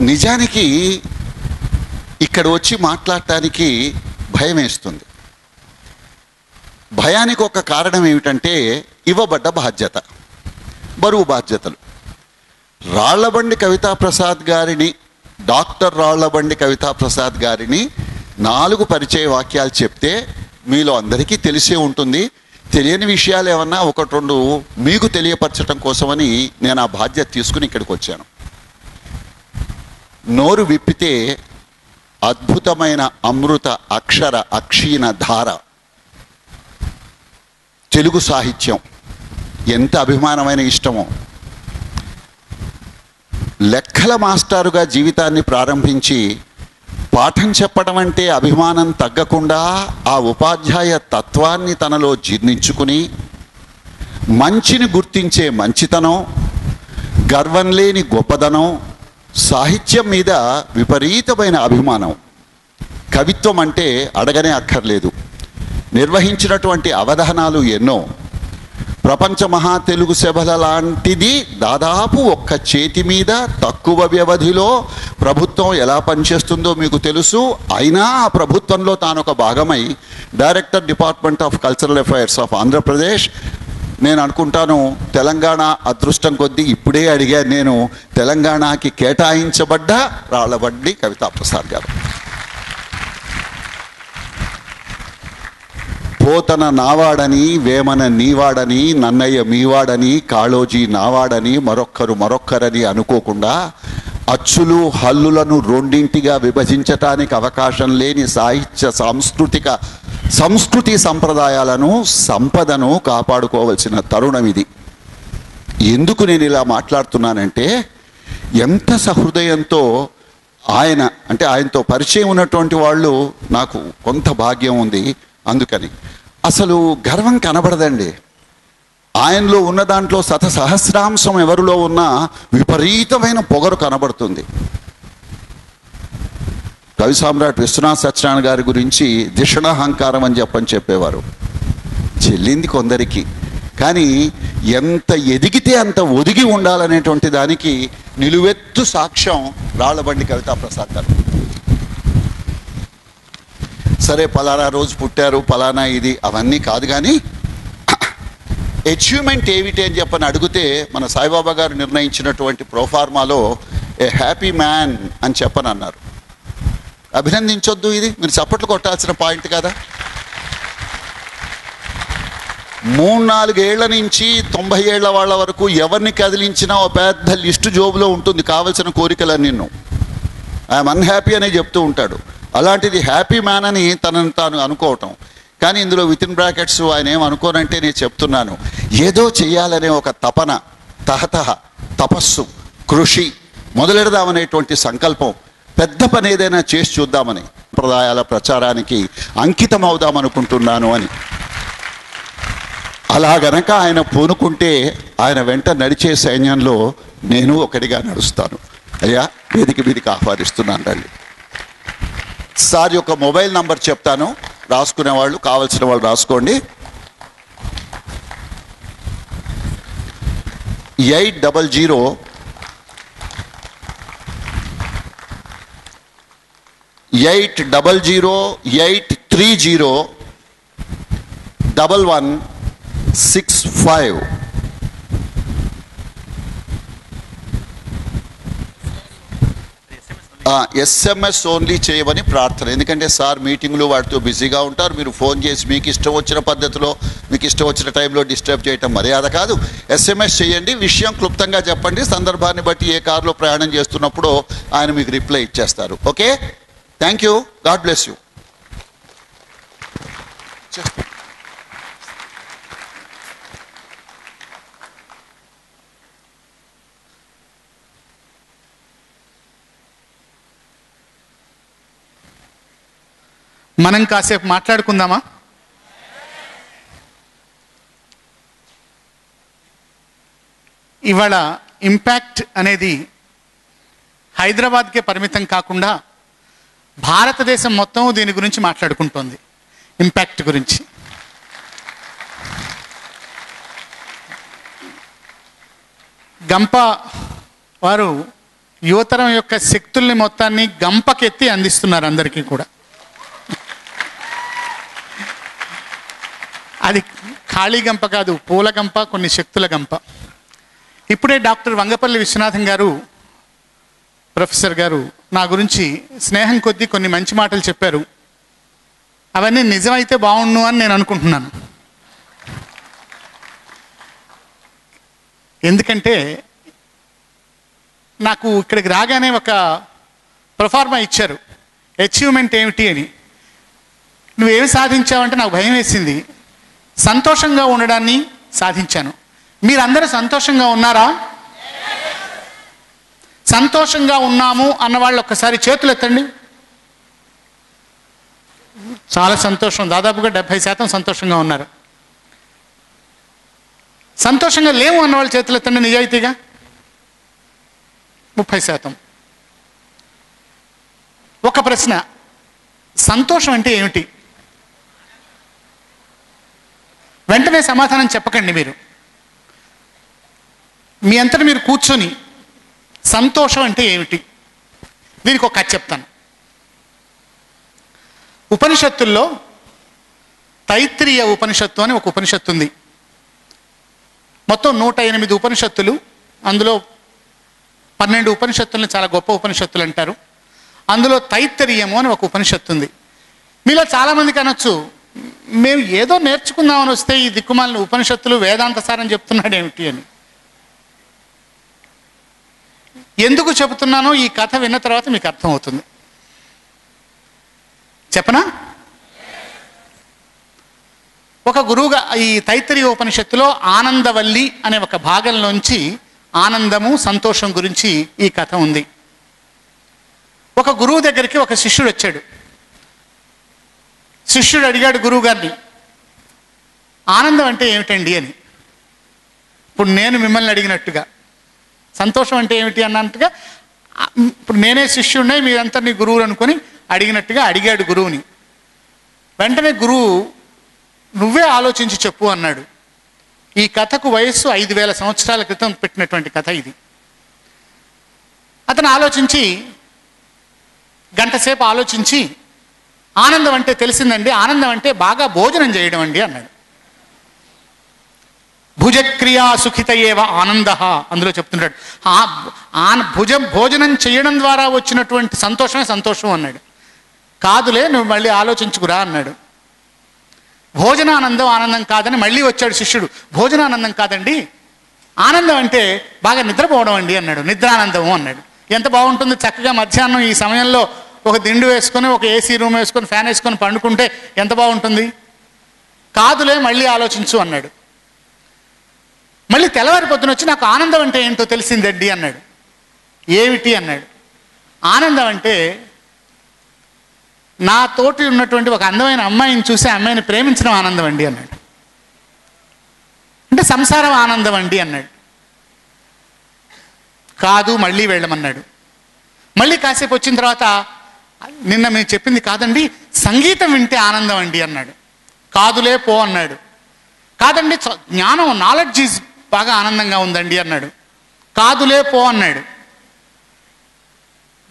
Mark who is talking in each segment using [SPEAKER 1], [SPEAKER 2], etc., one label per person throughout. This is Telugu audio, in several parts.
[SPEAKER 1] నిజానికి ఇక్కడ వచ్చి మాట్లాడటానికి భయం వేస్తుంది. భయానికి ఒక కారణం ఏమిటంటే ఇవ్వబడ్డ బాధ్యత బరువు బాధ్యతలు. రాళ్ళబండి కవితా ప్రసాద్ గారిని డాక్టర్ రాళ్ళబండి కవితా ప్రసాద్ గారిని నాలుగు పరిచయ వాక్యాలు చెప్తే మీలో అందరికీ తెలిసే ఉంటుంది. తెలియని విషయాలు ఏమన్నా ఒకటి రెండు మీకు తెలియపరచడం కోసమని నేను ఆ బాధ్యత తీసుకుని ఇక్కడికి వచ్చాను. నోరు విప్పితే అద్భుతమైన అమృత అక్షర అక్షీణ ధార. తెలుగు సాహిత్యం ఎంత అభిమానమైన ఇష్టమో. లెక్కల మాస్టారుగా జీవితాన్ని ప్రారంభించి పాఠం చెప్పడం అంటే అభిమానం తగ్గకుండా ఆ ఉపాధ్యాయ తత్వాన్ని తనలో జీర్ణించుకుని మంచిని గుర్తించే మంచితనం గర్వం లేని గొప్పదనం సాహిత్యం మీద విపరీతమైన అభిమానం. కవిత్వం అంటే అడగనే అక్కర్లేదు. నిర్వహించినటువంటి అవధానాలు ఎన్నో. ప్రపంచ మహా తెలుగు సభల లాంటిది దాదాపు ఒక్క చేతి మీద తక్కువ వ్యవధిలో ప్రభుత్వం ఎలా పనిచేస్తుందో మీకు తెలుసు. అయినా ఆ ప్రభుత్వంలో తాను ఒక భాగమై director department of cultural affairs of Andhra Pradesh నేను అనుకుంటాను తెలంగాణ అదృష్టం కొద్దీ ఇప్పుడే అడిగాను నేను తెలంగాణకి కేటాయించబడ్డ రాళ్ళబడ్డి కవితా ప్రసాద్ గారు. పోతన నావాడని వేమన నీవాడని నన్నయ్య మీవాడని కాళోజీ నావాడని మరొక్కరు మరొక్కరని అనుకోకుండా అచ్చులు హల్లులను రెండింటిగా విభజించటానికి అవకాశం లేని సాహిత్య సాంస్కృతిక సంస్కృతి సంప్రదాయాలను సంపదను కాపాడుకోవలసిన తరుణం ఇది. ఎందుకు నేను ఇలా మాట్లాడుతున్నానంటే ఎంత సహృదయంతో ఆయన అంటే ఆయనతో పరిచయం ఉన్నటువంటి వాళ్ళు నాకు కొంత భాగ్యం ఉంది అందుకని. అసలు గర్వం కనబడదండి. ఆయనలో ఉన్న దాంట్లో శత సహస్రాంశం ఎవరిలో ఉన్నా విపరీతమైన పొగరు కనబడుతుంది. కవి సామ్రాట్ విశ్వనాథ్ సత్యనారాయణ గారి గురించి దిషణహంకారం అని చెప్పని చెప్పేవారు. చెల్లింది కొందరికి. కానీ ఎంత ఎదిగితే అంత ఒదిగి ఉండాలనేటువంటి దానికి నిలువెత్తు సాక్ష్యం రాళ్ళబండి కవితా ప్రసాద్ గారు. సరే పలానా రోజు పుట్టారు పలానా ఇది అవన్నీ కాదు కానీ అచీవ్మెంట్ ఏమిటి అని చెప్పని అడిగితే మన సాయిబాబా గారు నిర్ణయించినటువంటి ప్రోఫార్మాలో ఏ హ్యాపీ మ్యాన్ అని చెప్పని అన్నారు. అభినందించొద్దు ఇది. మీరు చప్పట్లు కొట్టాల్సిన పాయింట్ కదా. మూడు నాలుగేళ్ళ నుంచి తొంభై ఏళ్ళ వాళ్ళ వరకు ఎవరిని కదిలించినా ఒక పెద్ద లిస్టు జోబులో ఉంటుంది. కావలసిన కోరికలు నిన్ను ఐఎమ్ అన్హ్యాపీ అనే చెప్తూ ఉంటాడు. అలాంటిది హ్యాపీ మ్యాన్ అని తనను తాను అనుకోవటం. కానీ ఇందులో విత్ ఇన్ బ్రాకెట్స్ ఆయన ఏం అనుకోనంటే నేను చెప్తున్నాను. ఏదో చేయాలనే ఒక తపన తహతహ తపస్సు కృషి మొదలెడదామనేటువంటి సంకల్పం పెద్ద పని ఏదైనా చేసి చూద్దామని సంప్రదాయాల ప్రచారానికి అంకితం అవుదామనుకుంటున్నాను అని. అలా గనక ఆయన పూనుకుంటే ఆయన వెంట నడిచే సైన్యంలో నేను ఒకటిగా నడుస్తాను. అయ్యా వేదిక వీధికి ఆహ్వానిస్తున్నాను రండి. సార్ యొక్క మొబైల్ నంబర్ చెప్తాను. రాసుకునే వాళ్ళు కావలసిన వాళ్ళు రాసుకోండి. Eight double zero eight double zero eight three zero double one six five. SMS only చేయమని ప్రార్థన. ఎందుకంటే సార్ మీటింగ్లు వాటితో బిజీగా ఉంటారు. మీరు ఫోన్ చేసి మీకు ఇష్టం వచ్చిన పద్ధతిలో మీకు ఇష్టం వచ్చిన టైంలో డిస్టర్బ్ చేయటం మర్యాద కాదు. ఎస్ఎంఎస్ చేయండి. విషయం క్లుప్తంగా చెప్పండి. సందర్భాన్ని బట్టి ఏ కారులో ప్రయాణం చేస్తున్నప్పుడు ఆయన మీకు రిప్లై ఇచ్చేస్తారు. Okay? Thank you God bless you
[SPEAKER 2] మనం కాసేపు మాట్లాడుకుందామా? ఇవాళ ఇంపాక్ట్ అనేది హైదరాబాద్కే పరిమితం కాకుండా భారతదేశం మొత్తం దీని గురించి మాట్లాడుకుంటోంది. ఇంపాక్ట్ గురించి. గంప వారు యువతరం యొక్క శక్తుల్ని మొత్తాన్ని గంపకెత్తి అందిస్తున్నారు అందరికీ కూడా. అది ఖాళీ గంప కాదు పూల గంప కొన్ని శక్తుల గంప. ఇప్పుడే డాక్టర్ వంగపల్లి విశ్వనాథం గారు ప్రొఫెసర్ గారు నా గురించి స్నేహం కొద్దీ కొన్ని మంచి మాటలు చెప్పారు. అవన్నీ నిజమైతే బాగుండు అని నేను అనుకుంటున్నాను. ఎందుకంటే నాకు ఇక్కడికి రాగానే ఒక ప్రొఫార్మా ఇచ్చారు. అచీవ్మెంట్ ఏమిటి అని. నువ్వేమి సాధించావంటే నాకు భయం వేసింది. సంతోషంగా ఉండడాన్ని సాధించాను. మీరందరూ సంతోషంగా ఉన్నారా? సంతోషంగా ఉన్నాము అన్న వాళ్ళు ఒక్కసారి చేతులు ఎత్తండి. చాలా సంతోషం. దాదాపుగా డెబ్భై శాతం సంతోషంగా ఉన్నారు. సంతోషంగా లేము అన్నవాళ్ళు చేతులు ఎత్తండి నిజాయితీగా. ముప్పై శాతం. ఒక ప్రశ్న. సంతోషం అంటే ఏమిటి? వెంటనే సమాధానం చెప్పకండి మీరు. మీ అంతట మీరు కూర్చొని సంతోషం అంటే ఏమిటి? దీనికి ఒక కథ చెప్తాను. ఉపనిషత్తుల్లో తైత్రీయ ఉపనిషత్తు అని ఒక ఉపనిషత్తు ఉంది. మొత్తం నూట ఎనిమిది ఉపనిషత్తులు అందులో పన్నెండు ఉపనిషత్తులను చాలా గొప్ప ఉపనిషత్తులు అంటారు. అందులో తైత్తరీయము అని ఒక ఉపనిషత్తు ఉంది. మీలో చాలామందికి అనొచ్చు మేము ఏదో నేర్చుకుందామని వస్తే ఈ దిక్కుమాలిన ఉపనిషత్తులు వేదాంత సారం చెప్తున్నాడు ఏమిటి అని. ఎందుకు చెబుతున్నానో ఈ కథ విన్న తర్వాత మీకు అర్థమవుతుంది. చెప్పనా? ఒక గురువుగా ఈ తైత్తరీయ ఉపనిషత్తులో ఆనందవల్లి అనే ఒక భాగంలోంచి ఆనందము సంతోషం గురించి ఈ కథ ఉంది. ఒక గురువు దగ్గరికి ఒక శిష్యుడు వచ్చాడు. శిష్యుడు అడిగాడు గురువు గారిని ఆనందం అంటే ఏమిటండి? అని. ఇప్పుడు నేను మిమ్మల్ని అడిగినట్టుగా సంతోషం అంటే ఏమిటి అన్నట్టుగా ఇప్పుడు నేనే శిష్యుడినే మీరంతా నీ గురువులు అనుకుని అడిగినట్టుగా అడిగాడు గురువుని. వెంటనే గురువు నువ్వే ఆలోచించి చెప్పు అన్నాడు. ఈ కథకు వయస్సు ఐదు వేల సంవత్సరాల క్రితం పెట్టినటువంటి కథ ఇది. అతను ఆలోచించి గంటసేపు ఆలోచించి ఆనందం అంటే తెలిసిందండి ఆనందం అంటే బాగా భోజనం చేయడం అండి అన్నాడు. భుజక్రియా సుఖిత ఏవ ఆనంద అందులో చెప్తుంటాడు. ఆ ఆన భుజం భోజనం చేయడం ద్వారా వచ్చినటువంటి సంతోషమే సంతోషం అన్నాడు. కాదులే నువ్వు మళ్ళీ ఆలోచించుకురా అన్నాడు. భోజనానందం ఆనందం కాదని మళ్ళీ వచ్చాడు శిష్యుడు. భోజనానందం కాదండి. ఆనందం అంటే బాగా నిద్రపోవడం అండి అన్నాడు. నిద్రానందము అన్నాడు. ఎంత బాగుంటుంది చక్కగా మధ్యాహ్నం ఈ సమయంలో ఒక దిండు వేసుకొని ఒక ఏసీ రూమ్ వేసుకొని ఫ్యాన్ వేసుకొని పండుకుంటే ఎంత బాగుంటుంది? కాదులే మళ్ళీ ఆలోచించు అన్నాడు. మళ్ళీ తెల్లవారి పొద్దున వచ్చి నాకు ఆనందం అంటే ఏంటో తెలిసిందండి అన్నాడు. ఏమిటి అన్నాడు. ఆనందం అంటే నా తోటి ఉన్నటువంటి ఒక అందమైన అమ్మాయిని చూసి ఆ అమ్మాయిని ప్రేమించడం ఆనందం అండి అన్నాడు. అంటే సంసారం ఆనందం అండి అన్నాడు. కాదు మళ్ళీ వెళ్ళమన్నాడు. మళ్ళీ కాసేపు వచ్చిన తర్వాత నిన్న మీరు చెప్పింది కాదండి సంగీతం వింటే ఆనందం అండి అన్నాడు. కాదులే పో అన్నాడు. కాదండి జ్ఞానం నాలెడ్జ్ ఈజ్ బాగా ఆనందంగా ఉందండి అన్నాడు. కాదులే పో అన్నాడు.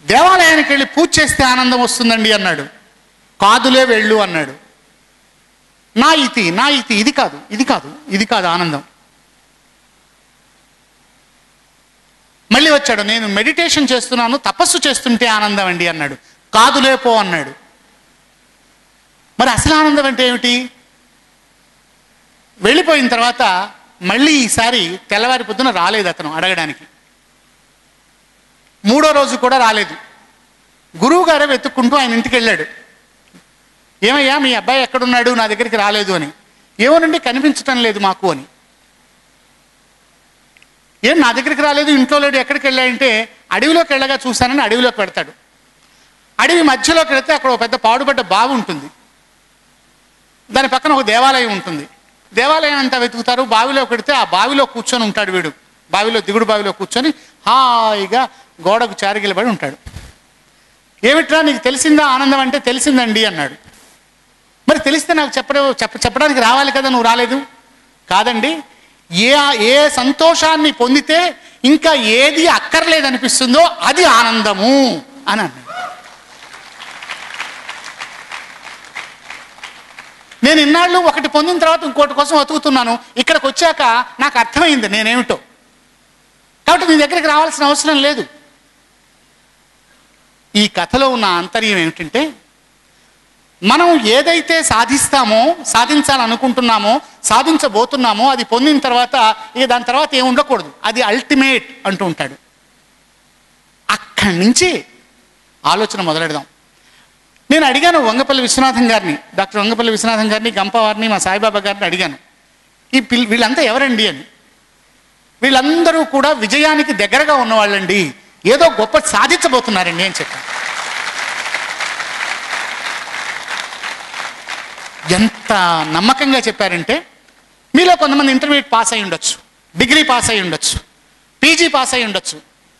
[SPEAKER 2] దేవాలయానికి వెళ్ళి పూజ చేస్తే ఆనందం వస్తుందండి అన్నాడు. కాదులే వెళ్ళు అన్నాడు. నా ఇతి నా ఇతి ఇది కాదు ఇది కాదు ఇది కాదు ఆనందం. మళ్ళీ వచ్చాడు నేను మెడిటేషన్ చేస్తున్నాను తపస్సు చేస్తుంటే ఆనందం అండి అన్నాడు. కాదులే పో అన్నాడు. మరి అసలు ఆనందం అంటే ఏమిటి? వెళ్ళిపోయిన తర్వాత మళ్ళీ ఈసారి తెల్లవారి పొద్దున రాలేదు అతను అడగడానికి. మూడో రోజు కూడా రాలేదు. గురువు గారే వెతుక్కుంటూ ఆయన ఇంటికి వెళ్ళాడు. ఏమయ్యా మీ అబ్బాయి ఎక్కడున్నాడు? నా దగ్గరికి రాలేదు అని. ఏమోనండి కనిపించటం లేదు మాకు అని. ఏం నా దగ్గరికి రాలేదు ఇంట్లో లేడు ఎక్కడికి వెళ్ళాయంటే అడవిలోకి వెళ్ళగా చూశానని అడవిలోకి పెడతాడు. అడవి మధ్యలోకి వెళితే అక్కడ ఒక పెద్ద పాడుపడ్డ బావి ఉంటుంది. దాని పక్కన ఒక దేవాలయం ఉంటుంది. దేవాలయం అంతా వెతుకుతారు. బావిలో పెడితే ఆ బావిలో కూర్చొని ఉంటాడు వీడు. బావిలో దిగుడు బావిలో కూర్చొని హాయిగా గోడకు చారిగిలబడి ఉంటాడు. ఏమిట్రా నీకు తెలిసిందా? ఆనందం అంటే తెలిసిందండి అన్నాడు. మరి తెలిస్తే నాకు చెప్పడం చెప్ప చెప్పడానికి రావాలి కదా? నువ్వు రాలేదు. కాదండి. ఏ ఏ సంతోషాన్ని పొందితే ఇంకా ఏది అక్కర్లేదనిపిస్తుందో అది ఆనందము అని అన్నాడు. నేను ఇన్నాళ్ళు ఒకటి పొందిన తర్వాత ఇంకోటి కోసం వెతుకుతున్నాను. ఇక్కడికి వచ్చాక నాకు అర్థమైంది నేనేమిటో. కాబట్టి నీ దగ్గరికి రావాల్సిన అవసరం లేదు. ఈ కథలో ఉన్న ఆంతర్యం ఏమిటంటే మనం ఏదైతే సాధిస్తామో సాధించాలనుకుంటున్నామో సాధించబోతున్నామో అది పొందిన తర్వాత ఇక దాని తర్వాత ఏమి ఉండకూడదు. అది అల్టిమేట్ అంటూ ఉంటాడు. అక్కడి నుంచి ఆలోచన మొదలెడదాం. నేను అడిగాను వంగపల్లి విశ్వనాథం గారిని డాక్టర్ వంగపల్లి విశ్వనాథం గారిని గంపవారిని మా సాయిబాబా గారిని అడిగాను. ఈ పిల్ వీళ్ళంతా ఎవరండి అని. వీళ్ళందరూ కూడా విజయానికి దగ్గరగా ఉన్నవాళ్ళండి. ఏదో గొప్ప సాధించబోతున్నారండి అని చెప్పాను ఎంత నమ్మకంగా చెప్పారంటే మీలో కొంతమంది ఇంటర్మీడియట్ పాస్ అయి ఉండొచ్చు డిగ్రీ పాస్ అయి ఉండొచ్చు పీజీ పాస్ అయి ఉండొచ్చు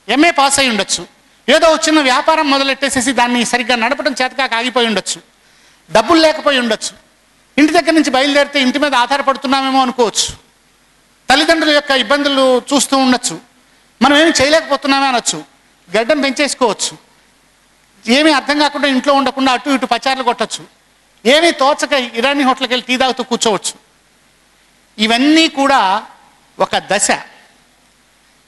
[SPEAKER 2] ఎంఏ పాస్ అయి ఉండొచ్చు ఏదో చిన్న వ్యాపారం మొదలెట్టేసేసి దాన్ని సరిగ్గా నడపడం చేతకాక ఆగిపోయి ఉండొచ్చు. డబ్బులు లేకపోయి ఉండొచ్చు. ఇంటి దగ్గర నుంచి బయలుదేరితే ఇంటి మీద ఆధారపడుతున్నామేమో అనుకోవచ్చు. తల్లిదండ్రుల యొక్క ఇబ్బందులు చూస్తూ ఉండొచ్చు. మనం ఏమి చేయలేకపోతున్నామే అనొచ్చు. గడ్డం పెంచేసుకోవచ్చు. ఏమీ అర్థం కాకుండా ఇంట్లో ఉండకుండా అటు ఇటు పచారులు కొట్టచ్చు. ఏమీ తోచక ఇరానీ హోటల్కి వెళ్ళి టీ తాగుతూ కూర్చోవచ్చు. ఇవన్నీ కూడా ఒక దశ.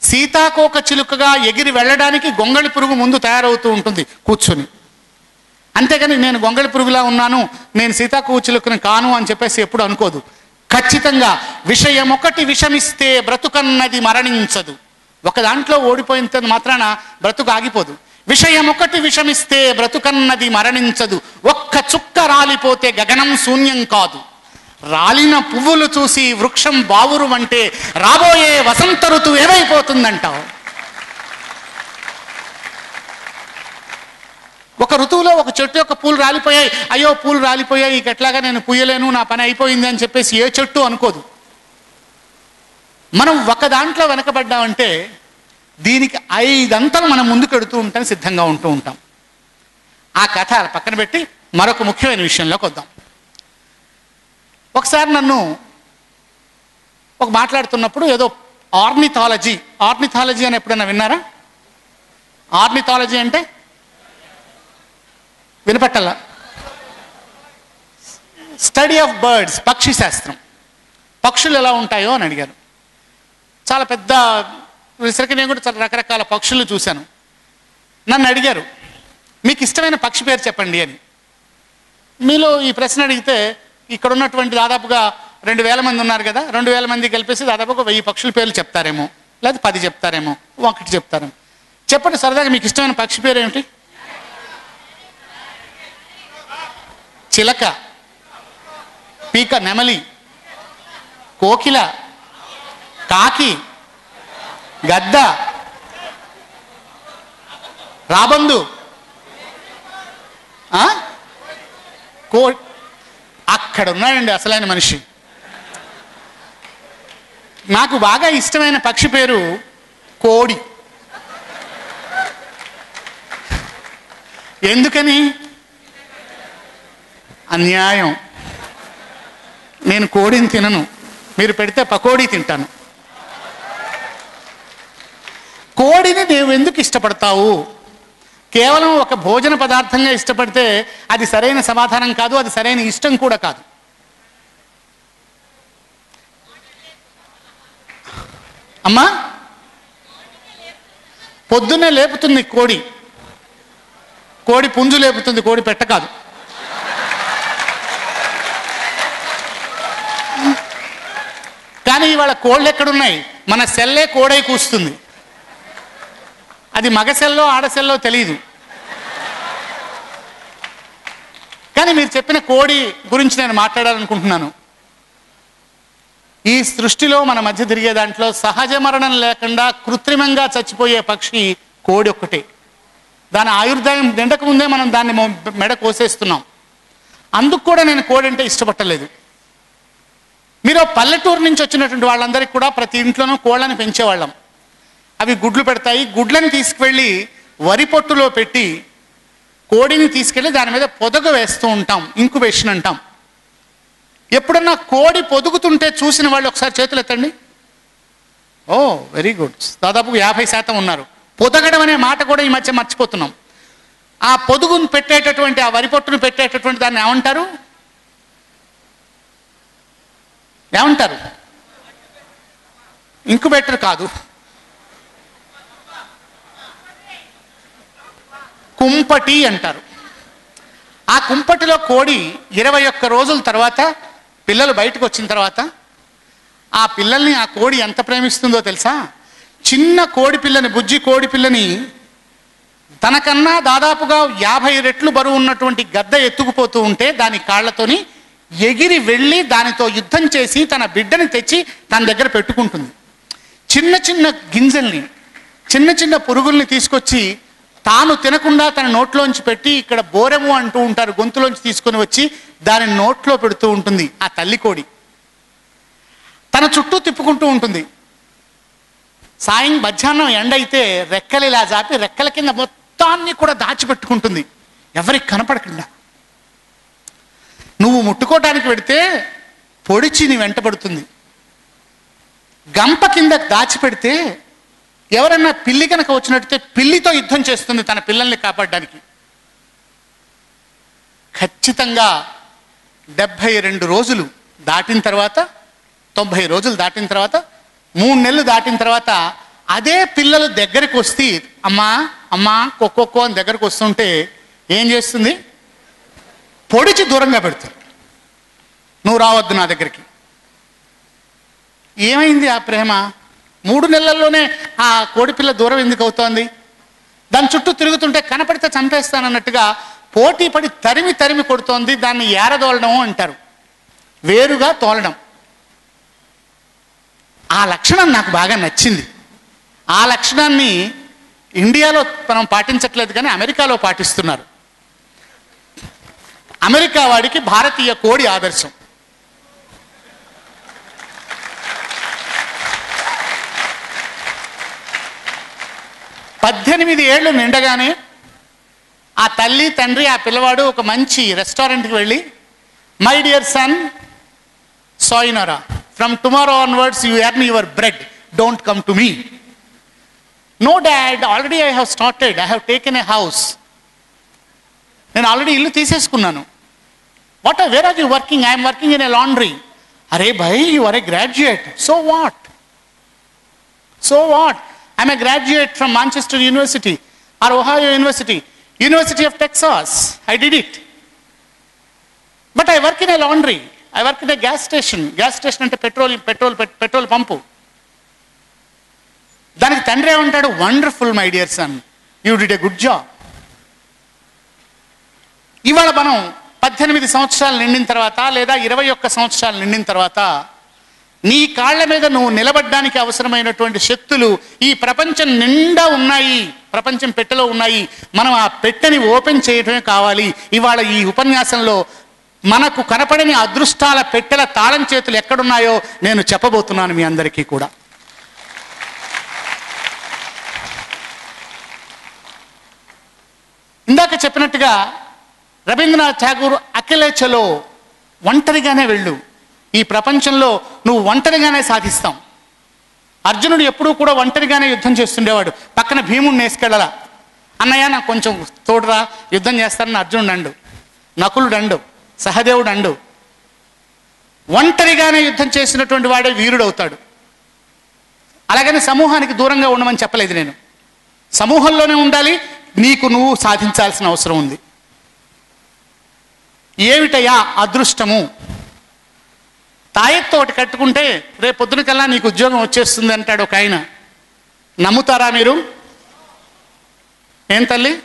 [SPEAKER 2] సీతాకోక చిలుకగా ఎగిరి వెళ్ళడానికి గొంగళి పురుగు ముందు తయారవుతూ ఉంటుంది కూర్చొని. అంతేగాని నేను గొంగళి పురుగులా ఉన్నాను నేను సీతాకోక చిలుకని కాను అని చెప్పేసి ఎప్పుడు అనుకోదు. ఖచ్చితంగా విషయం ఒకటి విషమిస్తే బ్రతుకన్నది మరణించదు. ఒక దాంట్లో ఓడిపోయినంత మాత్రాన బ్రతుకు ఆగిపోదు. విషయం ఒకటి విషమిస్తే బ్రతుకన్నది మరణించదు. ఒక్క చుక్క రాలిపోతే గగనం శూన్యం కాదు. రాలిన పువ్వులు చూసి వృక్షం బావురు అంటే రాబోయే వసంత ఋతువు ఏమైపోతుందంటావు? ఒక ఋతువులో ఒక చెట్టు యొక్క పూలు రాలిపోయాయి. అయ్యో పూలు రాలిపోయాయి. ఇక ఎట్లాగా నేను పూయలేను నా పని అయిపోయింది అని చెప్పేసి ఏ చెట్టు అనుకోదు. మనం ఒక దాంట్లో వెనకబడ్డామంటే దీనికి ఐదంతలు మనం ముందుకు ఎడుతూ ఉంటాం సిద్ధంగా ఉంటూ ఉంటాం. ఆ కథ పక్కన పెట్టి మరొక ముఖ్యమైన విషయంలోకి వద్దాం. ఒకసారి నన్ను ఒక మాట్లాడుతున్నప్పుడు ఏదో ఆర్నిథాలజీ ఆర్నిథాలజీ అని ఎప్పుడైనా విన్నారా? ఆర్నిథాలజీ అంటే వినపెట్టాల? స్టడీ ఆఫ్ బర్డ్స్ పక్షి శాస్త్రం. పక్షులు ఎలా ఉంటాయో అని అడిగారు. చాలా పెద్ద విసరికి నేను కూడా చాలా రకరకాల పక్షులు చూశాను. నన్ను అడిగారు మీకు ఇష్టమైన పక్షి పేరు చెప్పండి అని. మీలో ఈ ప్రశ్న అడిగితే ఇక్కడ ఉన్నటువంటి దాదాపుగా రెండు వేల మంది ఉన్నారు కదా రెండు వేల మంది కలిపేసి దాదాపుగా వెయ్యి పక్షుల పేర్లు చెప్తారేమో. లేదా పది చెప్తారేమో ఒకటి చెప్తారేమో. చెప్పండి సరదాగా మీకు ఇష్టమైన పక్షి పేరు ఏమిటి? చిలక పీక నెమలి కోకిల కాకి గద్ద రాబందు ఆ? కో అక్కడ ఉన్నాడండి అసలైన మనిషి. నాకు బాగా ఇష్టమైన పక్షి పేరు కోడి. ఎందుకని? అన్యాయం. నేను కోడిని తినను. మీరు పెడితే పకోడీ తింటాను. కోడిని నువ్వు ఎందుకు ఇష్టపడతావు? కేవలం ఒక భోజన పదార్థంగా ఇష్టపడితే అది సరైన సమాధానం కాదు అది సరైన ఇష్టం కూడా కాదు. అమ్మా? పొద్దున్నే లేపుతుంది కోడి. కోడి పుంజు లేపుతుంది కోడి పెట్ట కాదు. కానీ ఇవాళ కోళ్ళు ఎక్కడున్నాయి? మన సెల్లే కోడై కూస్తుంది. అది మగ సెల్లో ఆడ సెల్లో తెలియదు కానీ మీరు చెప్పిన కోడి గురించి నేను మాట్లాడాలనుకుంటున్నాను. ఈ సృష్టిలో మన మధ్య తిరిగే దాంట్లో సహజ మరణం లేకుండా కృత్రిమంగా చచ్చిపోయే పక్షి కోడి ఒక్కటే. దాని ఆయుర్దాయం నిండక ముందే మనం దాన్ని మెడ కోసేస్తున్నాం. అందుకు కూడా నేను కోడి అంటే ఇష్టపట్టలేదు. మీరు పల్లెటూరు నుంచి వచ్చినటువంటి వాళ్ళందరికీ కూడా ప్రతి ఇంట్లోనూ కోళ్ళని పెంచేవాళ్ళం. అవి గుడ్లు పెడతాయి. గుడ్లను తీసుకువెళ్ళి వరి పొట్టులో పెట్టి కోడిని తీసుకెళ్ళి దాని మీద పొదగ వేస్తూ ఉంటాం. ఇంకుబేషన్ అంటాం. ఎప్పుడన్నా కోడి పొదుగుతుంటే చూసిన వాళ్ళు ఒకసారి చేతులు ఎత్తండి. Oh very good. దాదాపు యాభై శాతం ఉన్నారు. పొదగడం అనే మాట కూడా ఈ మధ్య మర్చిపోతున్నాం. ఆ పొదుగును పెట్టేటటువంటి ఆ వరి పొట్టును పెట్టేటటువంటి దాన్ని ఏమంటారు? ఏమంటారు? ఇంకుబెటర్ కాదు. కుంపటి అంటారు. ఆ కుంపటిలో కోడి ఇరవై ఒక్క రోజుల తర్వాత పిల్లలు బయటకు వచ్చిన తర్వాత ఆ పిల్లల్ని ఆ కోడి ఎంత ప్రేమిస్తుందో తెలుసా? చిన్న కోడి పిల్లని బుజ్జి కోడి పిల్లని తనకన్నా దాదాపుగా యాభై రెట్లు బరువు ఉన్నటువంటి గద్ద ఎత్తుకుపోతూ ఉంటే దాని కాళ్ళతోని ఎగిరి వెళ్ళి దానితో యుద్ధం చేసి తన బిడ్డని తెచ్చి తన దగ్గర పెట్టుకుంటుంది. చిన్న చిన్న గింజల్ని చిన్న చిన్న పురుగుల్ని తీసుకొచ్చి తాను తినకుండా తన నోట్లోంచి పెట్టి ఇక్కడ బోరెము అంటూ ఉంటారు గొంతులోంచి తీసుకొని వచ్చి దాని నోట్లో పెడుతూ ఉంటుంది ఆ తల్లి కోడి. తన చుట్టూ తిప్పుకుంటూ ఉంటుంది. సాయం మధ్యాహ్నం ఎండ అయితే రెక్కలు ఇలా జాపి రెక్కల కింద మొత్తాన్ని కూడా దాచిపెట్టుకుంటుంది. ఎవరికి కనపడకుండా. నువ్వు ముట్టుకోవటానికి పెడితే పొడిచి నీ వెంటబడుతుంది గంప కింద దాచిపెడితే ఎవరన్నా పిల్లి కనుక వచ్చినట్టే పిల్లితో యుద్ధం చేస్తుంది తన పిల్లల్ని కాపాడడానికి. ఖచ్చితంగా డెబ్భై రెండు రోజులు దాటిన తర్వాత తొంభై రోజులు దాటిన తర్వాత మూడు నెలలు దాటిన తర్వాత అదే పిల్లలు దగ్గరికి వస్తే అమ్మా అమ్మా కొక్కొక్కో అని దగ్గరకు వస్తుంటే ఏం చేస్తుంది? పొడిచి దూరంగా పెడుతుంది నువ్వు రావద్దు నా దగ్గరికి. ఏమైంది ఆ ప్రేమ? మూడు నెలల్లోనే ఆ కోడిపిల్ల దూరం ఎందుకు అవుతోంది? దాని చుట్టూ తిరుగుతుంటే కనపడితే చంపేస్తానన్నట్టుగా పోటీ పడి తరిమి తరిమి కొడుతోంది దాన్ని ఏరదోలడం అంటారు. వేరుగా తోలడం. ఆ లక్షణం నాకు బాగా నచ్చింది. ఆ లక్షణాన్ని ఇండియాలో మనం పాటించట్లేదు కానీ అమెరికాలో పాటిస్తున్నారు. అమెరికా వాడికి భారతీయ కోడి ఆదర్శం. పద్దెనిమిది ఏళ్ళు నిండగానే ఆ తల్లి తండ్రి ఆ పిల్లవాడు ఒక మంచి రెస్టారెంట్కి వెళ్ళి my dear son sayonara from tomorrow onwards you earn your bread don't come to me no dad already I have started I have taken a house నేను ఆల్రెడీ ఇల్లు తీసేసుకున్నాను. What where are you working I'm working in a laundry అరే భయ్ you are a graduate so what so what I'm a graduate from Manchester University or Ohio University University of Texas. I did it. But I work in a laundry. I work in a gas station. Gas station అంటే పెట్రోల్ పెట్రోల్ పెట్రోల్ పంపు. దానికి తండ్రి ఏమంటాడు? Wonderful my dear son. You did a good job. ఇవాళ మనం పద్దెనిమిది సంవత్సరాలు నిండిన తర్వాత లేదా ఇరవై ఒక్క సంవత్సరాలు నిండిన తర్వాత నీ కాళ్ళ మీద నువ్వు నిలబడ్డానికి అవసరమైనటువంటి శక్తులు ఈ ప్రపంచం నిండా ఉన్నాయి. ప్రపంచం పెట్టెలో ఉన్నాయి. మనం ఆ పెట్టెని ఓపెన్ చేయటమే కావాలి. ఇవాళ ఈ ఉపన్యాసంలో మనకు కనపడని అదృష్టాల పెట్టెల తాళం చేతులు ఎక్కడున్నాయో నేను చెప్పబోతున్నాను మీ అందరికీ కూడా. ఇందాక చెప్పినట్టుగా రవీంద్రనాథ్ ఠాగూర్ అఖిలేచలో ఒంటరిగానే వెళ్ళు. ఈ ప్రపంచంలో నువ్వు ఒంటరిగానే సాధిస్తాం. అర్జునుడు ఎప్పుడూ కూడా ఒంటరిగానే యుద్ధం చేస్తుండేవాడు. పక్కన భీముడిని వేసుకెళ్ళాల? అన్నయ్య నాకు కొంచెం తోడురా యుద్ధం చేస్తానని అర్జునుడు అండు. నకులుడు అండు సహదేవుడు అండు. ఒంటరిగానే యుద్ధం చేసినటువంటి వాడే వీరుడవుతాడు అలాగని సమూహానికి దూరంగా ఉండమని చెప్పలేదు నేను. సమూహంలోనే ఉండాలి నీకు నువ్వు సాధించాల్సిన అవసరం ఉంది. ఏమిటయ్యా అదృష్టము? తాయెత్తు ఒకటి కట్టుకుంటే రేపు పొద్దున కల్లా నీకు ఉద్యోగం వచ్చేస్తుంది అంటాడు ఒక ఆయన. నమ్ముతారా మీరు? ఏం తల్లి?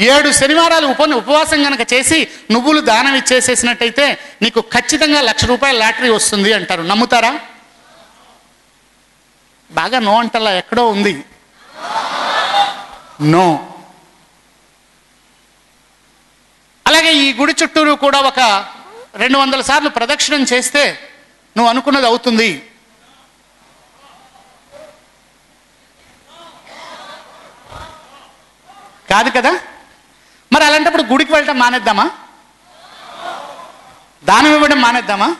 [SPEAKER 2] ఏడు శనివారాలు ఉప ఉపవాసం కనుక చేసి నువ్వులు దానం ఇచ్చేసేసినట్టయితే నీకు ఖచ్చితంగా లక్ష రూపాయల లాటరీ వస్తుంది అంటారు. నమ్ముతారా? బాగా నో అంటలా ఎక్కడో ఉంది. నో. అలాగే ఈ గుడి చుట్టూరు కూడా ఒక రెండు వందల సార్లు ప్రదక్షిణం చేస్తే నువ్వు అనుకున్నది అవుతుంది. కాదు కదా? మరి అలాంటప్పుడు గుడికి వెళ్ళటం మానేద్దామా? దానం ఇవ్వడం మానేద్దామా?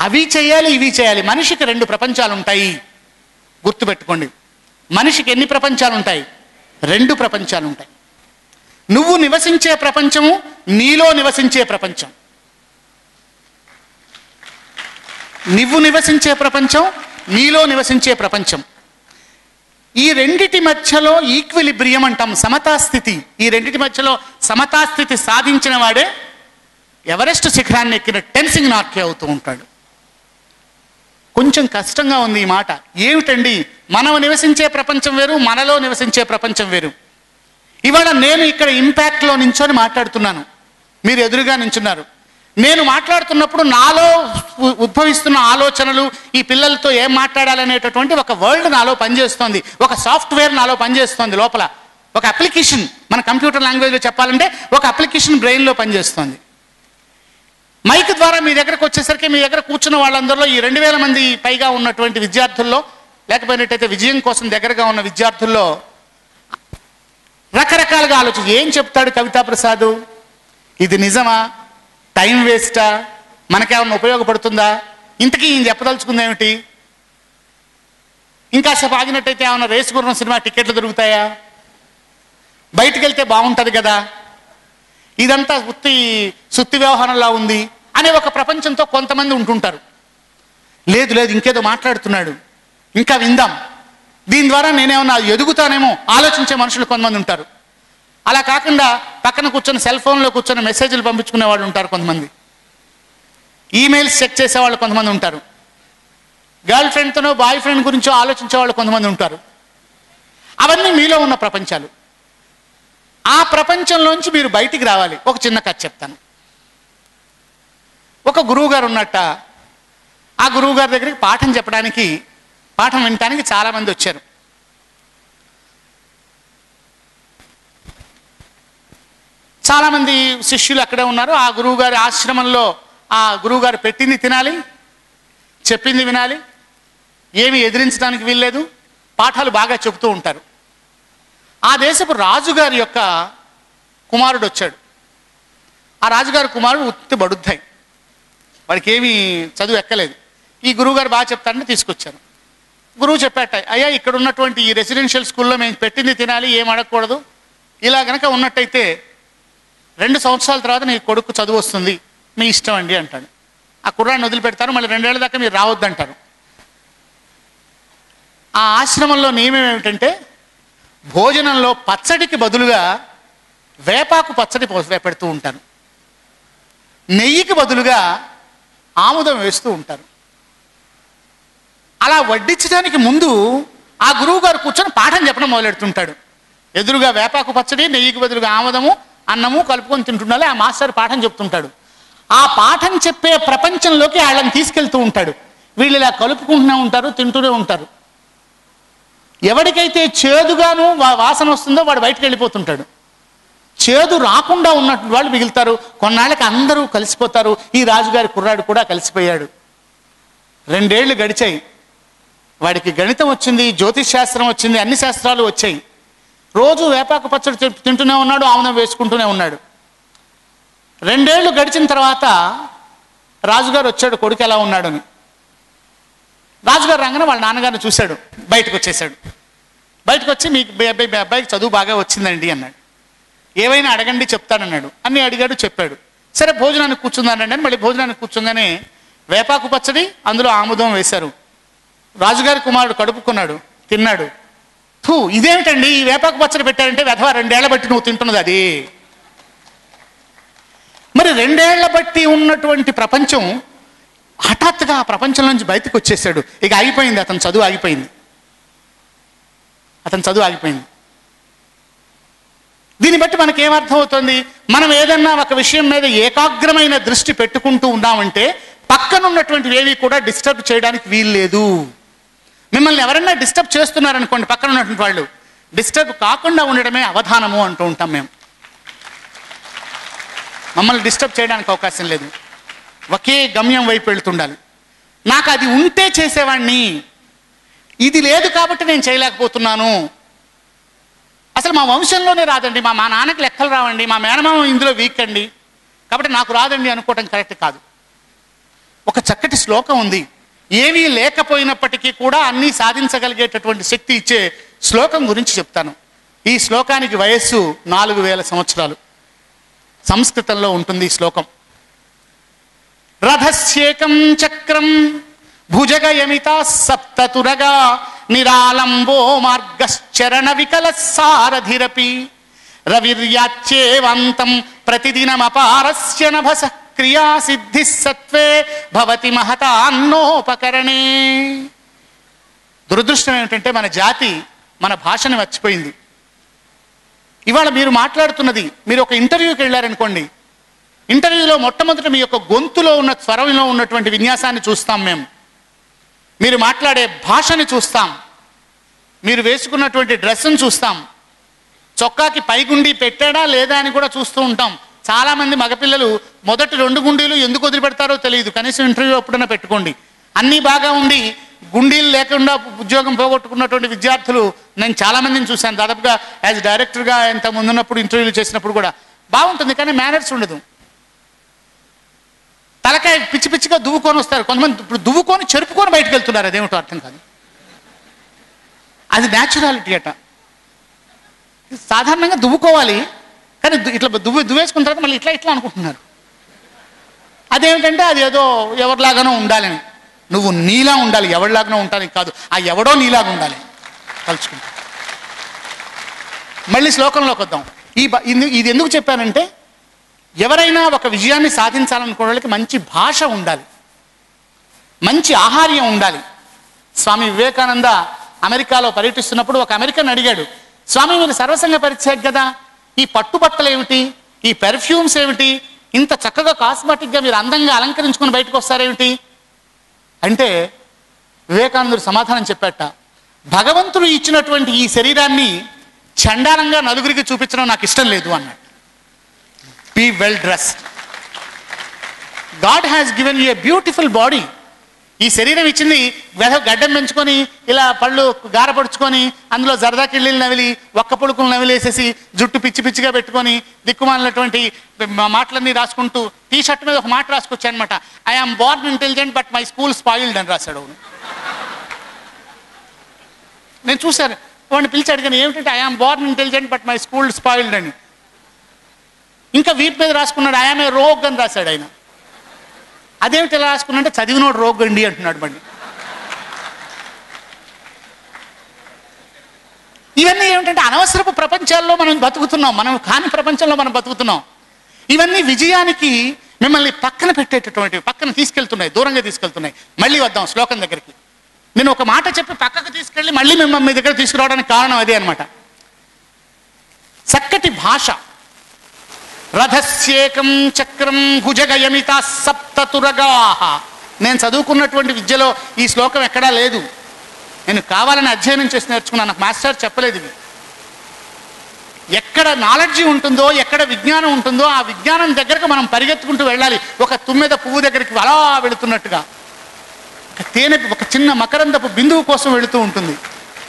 [SPEAKER 2] అవి చేయాలి ఇవి చేయాలి. మనిషికి రెండు ప్రపంచాలు ఉంటాయి. గుర్తుపెట్టుకోండి. మనిషికి ఎన్ని ప్రపంచాలు ఉంటాయి? రెండు ప్రపంచాలు ఉంటాయి. నువ్వు నివసించే ప్రపంచము నీలో నివసించే ప్రపంచం. నువ్వు నివసించే ప్రపంచం నీలో నివసించే ప్రపంచం. ఈ రెండిటి మధ్యలో ఈక్విలిబ్రియం అంటాం సమతాస్థితి. ఈ రెండిటి మధ్యలో సమతాస్థితి సాధించిన వాడే ఎవరెస్ట్ శిఖరాన్ని ఎక్కిన టెన్సింగ్ నార్కే అవుతూ ఉంటాడు. కొంచెం కష్టంగా ఉంది ఈ మాట. ఏమిటండి? మనం నివసించే ప్రపంచం వేరు మనలో నివసించే ప్రపంచం వేరు. ఇవాళ నేను ఇక్కడ ఇంపాక్ట్లో నించొని మాట్లాడుతున్నాను. మీరు ఎదురుగా నించున్నారు. నేను మాట్లాడుతున్నప్పుడు నాలో ఉద్భవిస్తున్న ఆలోచనలు ఈ పిల్లలతో ఏం మాట్లాడాలనేటటువంటి ఒక వరల్డ్ నాలో పనిచేస్తోంది. ఒక సాఫ్ట్వేర్ నాలో పనిచేస్తోంది లోపల. ఒక అప్లికేషన్ మన కంప్యూటర్ లాంగ్వేజ్లో చెప్పాలంటే ఒక అప్లికేషన్ బ్రెయిన్లో పనిచేస్తోంది. మైక్ ద్వారా మీ దగ్గరకు వచ్చేసరికి మీ దగ్గర కూర్చున్న వాళ్ళందరిలో ఈ రెండు వేల మంది పైగా ఉన్నటువంటి విద్యార్థుల్లో లేకపోయినట్టయితే విజయం కోసం దగ్గరగా ఉన్న విద్యార్థుల్లో రకరకాలుగా ఆలోచన ఏం చెప్తాడు కవితా ప్రసాద్? ఇది నిజమా? టైం వేస్టా? మనకేమన్నా ఉపయోగపడుతుందా? ఇంతకీ ఈయన చెప్పదలుచుకుంది ఏమిటి ఇంకాసేపు ఆగినట్టయితే ఏమైనా రేసు గుర్రం సినిమా టికెట్లు దొరుకుతాయా? బయటికి వెళ్తే బాగుంటుంది కదా? ఇదంతా ఉత్తి సుత్తి వ్యవహారంలా ఉంది అనే ఒక ప్రపంచంతో కొంతమంది ఉంటుంటారు. లేదు లేదు ఇంకేదో మాట్లాడుతున్నాడు. ఇంకా విందాం. దీని ద్వారా నేనేమన్నా ఎదుగుతానేమో? ఆలోచించే మనుషులు కొంతమంది ఉంటారు. అలా కాకుండా పక్కన కూర్చొని సెల్ ఫోన్లో కూర్చొని మెసేజ్లు పంపించుకునే వాళ్ళు ఉంటారు కొంతమంది. ఈమెయిల్స్ చెక్ చేసే వాళ్ళు కొంతమంది ఉంటారు. గర్ల్ ఫ్రెండ్తోనో బాయ్ ఫ్రెండ్ గురించో ఆలోచించే వాళ్ళు కొంతమంది ఉంటారు. అవన్నీ మీలో ఉన్న ప్రపంచాలు. ఆ ప్రపంచంలోంచి మీరు బయటికి రావాలి. ఒక చిన్న కథ చెప్తాను. ఒక గురువు గారు ఉన్నట్ట ఆ గురువు గారి దగ్గరికి పాఠం చెప్పడానికి పాఠం వినటానికి చాలామంది వచ్చారు. చాలామంది శిష్యులు అక్కడే ఉన్నారు. ఆ గురువుగారి ఆశ్రమంలో ఆ గురువుగారు పెట్టింది తినాలి చెప్పింది వినాలి. ఏమి ఎదిరించడానికి వీల్లేదు. పాఠాలు బాగా చెబుతూ ఉంటారు. ఆ దేశపు రాజుగారి యొక్క కుమారుడు వచ్చాడు. ఆ రాజుగారి కుమారుడు ఉత్తి బడుద్దాయి వాడికి ఏమీ చదువు ఎక్కలేదు. ఈ గురువుగారు బాగా చెప్తారని తీసుకొచ్చారు. గురువు చెప్పాట అయ్యా ఇక్కడ ఉన్నటువంటి ఈ రెసిడెన్షియల్ స్కూల్లో మేము పెట్టింది తినాలి ఏం అడగకూడదు? ఇలా గనక ఉన్నట్టయితే రెండు సంవత్సరాల తర్వాత నీ కొడుకు చదువు వస్తుంది మీ ఇష్టం అండి అంటాడు. ఆ కుర్రాన్ని వదిలిపెడతారు మళ్ళీ రెండేళ్ళ దాకా మీరు రావద్దంటారు. ఆ ఆశ్రమంలో నియమం ఏమిటంటే భోజనంలో పచ్చడికి బదులుగా వేపాకు పచ్చడి పెడుతూ ఉంటారు. నెయ్యికి బదులుగా ఆముదం వేస్తూ ఉంటారు. అలా వడ్డించడానికి ముందు ఆ గురువు గారు కూర్చొని పాఠం చెప్పడం మొదలెడుతుంటాడు. ఎదురుగా వేపాకు పచ్చడి నెయ్యికి బదులుగా ఆమదము అన్నము కలుపుకొని తింటుండాలి ఆ మాస్టర్ పాఠం చెప్తుంటాడు. ఆ పాఠం చెప్పే ప్రపంచంలోకి వాళ్ళని తీసుకెళ్తూ ఉంటాడు. వీళ్ళు ఇలా కలుపుకుంటూనే ఉంటారు తింటూనే ఉంటారు. ఎవరికైతే చేదుగాను వాసన వస్తుందో వాడు బయటకు వెళ్ళిపోతుంటాడు. చేదు రాకుండా ఉన్నట్టు వాళ్ళు మిగులుతారు. కొన్నాళ్ళకి అందరూ కలిసిపోతారు. ఈ రాజుగారి కుర్రాడు కూడా కలిసిపోయాడు. రెండేళ్ళు గడిచాయి. వాడికి గణితం వచ్చింది జ్యోతిష్ శాస్త్రం వచ్చింది అన్ని శాస్త్రాలు వచ్చాయి. రోజు వేపాకు పచ్చడి తింటూ- తింటూనే ఉన్నాడు ఆముదం వేసుకుంటూనే ఉన్నాడు. రెండేళ్ళు గడిచిన తర్వాత రాజుగారు వచ్చాడు కొడుకు ఎలా ఉన్నాడని. రాజుగారు రాగానే వాళ్ళ నాన్నగారిని చూశాడు బయటకు వచ్చేసాడు బయటకు వచ్చి మీకు మీ అబ్బాయి మీ అబ్బాయికి చదువు బాగా వచ్చిందండి అన్నాడు. ఏవైనా అడగండి చెప్తానన్నాడు. అన్నీ అడిగాడు చెప్పాడు. సరే భోజనానికి కూర్చుందానండి అని మళ్ళీ భోజనానికి కూర్చుంగానే వేపాకు పచ్చడి అందులో ఆముదం వేశారు. రాజుగారి కుమారుడు కడుపుకున్నాడు తిన్నాడు. థూ ఇదేమిటండి? ఈ వేపాకు పచ్చడి పెట్టారంటే వెధవ రెండేళ్ళ బట్టి నువ్వు తింటున్నది అది. మరి రెండేళ్ళ బట్టి ఉన్నటువంటి ప్రపంచం హఠాత్తుగా ఆ ప్రపంచం నుంచి బయటకు వచ్చేసాడు. ఇక ఆగిపోయింది అతని చదువు ఆగిపోయింది. అతని చదువు ఆగిపోయింది. దీన్ని బట్టి మనకేమర్థం అవుతుంది మనం ఏదన్నా ఒక విషయం మీద ఏకాగ్రమైన దృష్టి పెట్టుకుంటూ ఉన్నామంటే పక్కన ఉన్నటువంటి ఏవి కూడా డిస్టర్బ్ చేయడానికి వీలు లేదు మిమ్మల్ని ఎవరన్నా డిస్టర్బ్ చేస్తున్నారనుకోండి పక్కన ఉన్నటువంటి వాళ్ళు డిస్టర్బ్ కాకుండా ఉండడమే అవధానము అంటూ ఉంటాం మేము. మమ్మల్ని డిస్టర్బ్ చేయడానికి అవకాశం లేదు. ఒకే గమ్యం వైపు వెళుతుండాలి. నాకు అది ఉంటే చేసేవాడిని ఇది లేదు కాబట్టి నేను చేయలేకపోతున్నాను. అసలు మా వంశంలోనే రాదండి. మా మా నాన్నకి లెక్కలు రావండి. మా మేనమామ ఇందులో వీక్ అండి కాబట్టి నాకు రాదండి అనుకోవటం కరెక్ట్ కాదు. ఒక చక్కటి శ్లోకం ఉంది. ఏమీ లేకపోయినప్పటికీ కూడా అన్నీ సాధించగలిగేటటువంటి శక్తి ఇచ్చే శ్లోకం గురించి చెప్తాను. ఈ శ్లోకానికి వయస్సు నాలుగు వేల సంవత్సరాలు. సంస్కృతంలో ఉంటుంది ఈ శ్లోకం. రథస్యేకం చక్రం భుజగయమిత సప్తతురగా నిరాలంబో మార్గశ్చరణ వికల సారథిరపి రవిర్యాచ్యేవంతం ప్రతిదినమపారస్య నభస. క్రియా సిద్ధి సత్వే భవతి మహత అన్నోపకరణే. దురదృష్టం ఏమిటంటే మన జాతి మన భాషని మర్చిపోయింది. ఇవాళ మీరు మాట్లాడుతున్నది మీరు ఒక ఇంటర్వ్యూకి వెళ్ళారనుకోండి ఇంటర్వ్యూలో మొట్టమొదట మీ యొక్క గొంతులో ఉన్న స్వరంలో ఉన్నటువంటి విన్యాసాన్ని చూస్తాం మేము. మీరు మాట్లాడే భాషని చూస్తాం. మీరు వేసుకున్నటువంటి డ్రెస్సును చూస్తాం. చొక్కాకి పైగుండి పెట్టాడా లేదా అని కూడా చూస్తూ ఉంటాం. చాలామంది మగపిల్లలు మొదటి రెండు గుండీలు ఎందుకు వదిలిపెడతారో తెలియదు. కనీసం ఇంటర్వ్యూ ఎప్పుడైనా పెట్టుకోండి. అన్నీ బాగా ఉండి గుండీలు లేకుండా ఉద్యోగం పోగొట్టుకున్నటువంటి విద్యార్థులు నేను చాలామందిని చూశాను. దాదాపుగా యాజ్ డైరెక్టర్గా ఇంత ముందున్నప్పుడు ఇంటర్వ్యూలు చేసినప్పుడు కూడా బాగుంటుంది కానీ మేనర్స్ ఉండదు. తలకాయ పిచ్చి పిచ్చిగా దువ్వుకొని వస్తారు. కొంతమంది ఇప్పుడు దువ్వుకొని చెరుపుకొని బయటకు వెళ్తున్నారు. అదేమిటో అర్థం కాదు. అది న్యాచురాలిటీ అట. సాధారణంగా దువ్వుకోవాలి. కానీ ఇట్లా దువ్వు దువ్వేసుకున్న తర్వాత మళ్ళీ ఇట్లా ఇట్లా అనుకుంటున్నారు. అదేమిటంటే అది ఏదో ఎవరిలాగానో ఉండాలని. నువ్వు నీలా ఉండాలి ఎవరిలాగానో ఉండాలి కాదు. ఆ ఎవడో నీలాగా ఉండాలి. తలుచుకుంటా. మళ్ళీ శ్లోకంలోకి వద్దాం. ఈ ఇది- ఇది ఎందుకు చెప్పానంటే ఎవరైనా ఒక విజయాన్ని సాధించాలనుకునే వాళ్ళకి మంచి భాష ఉండాలి. మంచి ఆహార్యం ఉండాలి. స్వామి వివేకానంద అమెరికాలో పర్యటిస్తున్నప్పుడు ఒక అమెరికన్ అడిగాడు స్వామి మీరు సర్వసంగ పరిచయం కదా ఈ పట్టుబట్టలు ఏమిటి? ఈ పెర్ఫ్యూమ్స్ ఏమిటి? ఇంత చక్కగా కాస్మెటిక్గా మీరు అందంగా అలంకరించుకుని బయటకు వస్తారేమిటి? అంటే వివేకానందుడు సమాధానం చెప్పాట భగవంతుడు ఇచ్చినటువంటి ఈ శరీరాన్ని చండాలంగా నలుగురికి చూపించడం నాకు ఇష్టం లేదు అన్నాడు. Be well dressed God has given you a beautiful body ఈ శరీరం ఇచ్చింది వెధ గడ్డం పెంచుకొని ఇలా పళ్ళు గారపడుచుకొని అందులో జరదా కిళ్ళీలు నవిలి ఒక్క పుడుకులు నవిలేసేసి జుట్టు పిచ్చి పిచ్చిగా పెట్టుకొని దిక్కుమాలినటువంటి మాటలన్నీ రాసుకుంటూ టీ షర్ట్ మీద ఒక మాట రాసుకొచ్చాను అనమాట I am born intelligent but my school spoiled అని రాశాడు అవును. నేను చూశాను. వాడిని పిలిచి అడిగాను ఏమిటంటే I am born intelligent but my school spoiled అని. ఇంకా వీటి మీద రాసుకున్నాడు ఐఆమ్ ఏ రోగ్ అని రాశాడు ఆయన. అదేమిటి ఎలా రాసుకున్నాడంటే చదివినోడు రోగండి అంటున్నాడు బండి ఇవన్నీ ఏమిటంటే అనవసరపు ప్రపంచాల్లో మనం బతుకుతున్నాం మనం కాని ప్రపంచంలో మనం బతుకుతున్నాం. ఇవన్నీ విజయానికి మిమ్మల్ని పక్కన పెట్టేటటువంటి పక్కన తీసుకెళ్తున్నాయి దూరంగా తీసుకెళ్తున్నాయి. మళ్ళీ వద్దాం శ్లోకం దగ్గరికి. నేను ఒక మాట చెప్పి పక్కకు తీసుకెళ్ళి మళ్ళీ మిమ్మల్ని మీ దగ్గర తీసుకురావడానికి కారణం అదే అనమాట చక్కటి భాష. రథస్యేకం చక్రం భుజగయమిత సప్తతురగాహ నేను చదువుకున్నటువంటి విద్యలో ఈ శ్లోకం ఎక్కడా లేదు. నేను కావాలని అధ్యయనం చేసి నేర్చుకున్నాను. నాకు మాస్టర్ చెప్పలేదు ఇది. ఎక్కడ నాలెడ్జి ఉంటుందో ఎక్కడ విజ్ఞానం ఉంటుందో ఆ విజ్ఞానం దగ్గరకు మనం పరిగెత్తుకుంటూ వెళ్ళాలి. ఒక తుమ్మెద పువ్వు దగ్గరికి అలా వెళుతున్నట్టుగా. ఒక తేనె ఒక చిన్న మకరందపు బిందువు కోసం వెళుతూ ఉంటుంది.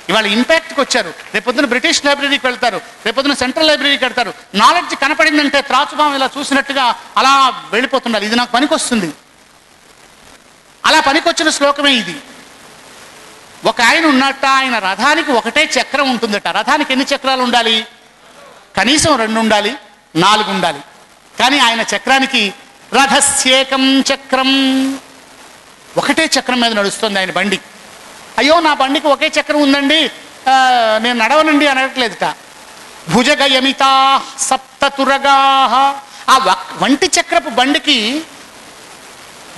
[SPEAKER 2] ఇవాళ ఇంపాక్ట్కి వచ్చారు. రేపొద్దున బ్రిటిష్ లైబ్రరీకి వెళ్తారు. రేపొద్దున సెంట్రల్ లైబ్రరీకి వెళ్తారు. నాలెడ్జ్ కనపడిందంటే త్రాచుభావం ఇలా చూసినట్టుగా అలా వెళ్ళిపోతున్నారు. ఇది నాకు పనికొస్తుంది. అలా పనికొచ్చిన శ్లోకమే ఇది. ఒక ఆయన ఉన్నట్ట ఆయన రథానికి ఒకటే చక్రం ఉంటుందట. రథానికి ఎన్ని చక్రాలు ఉండాలి? కనీసం రెండు ఉండాలి నాలుగు ఉండాలి. కానీ ఆయన చక్రానికి రథస్యేకం చక్రం. ఒకటే చక్రం మీద నడుస్తుంది ఆయన బండి. అయ్యో నా బండికి ఒకే చక్రం ఉందండి. నేను నడవనండి అనట్లేదుట. భుజగయమితా సప్తతురగా. ఆ వంటి చక్రపు బండికి